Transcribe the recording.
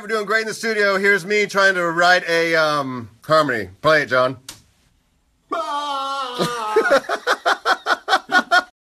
right, we're doing great in the studio. Here's me trying to write a um, harmony. Play it, John.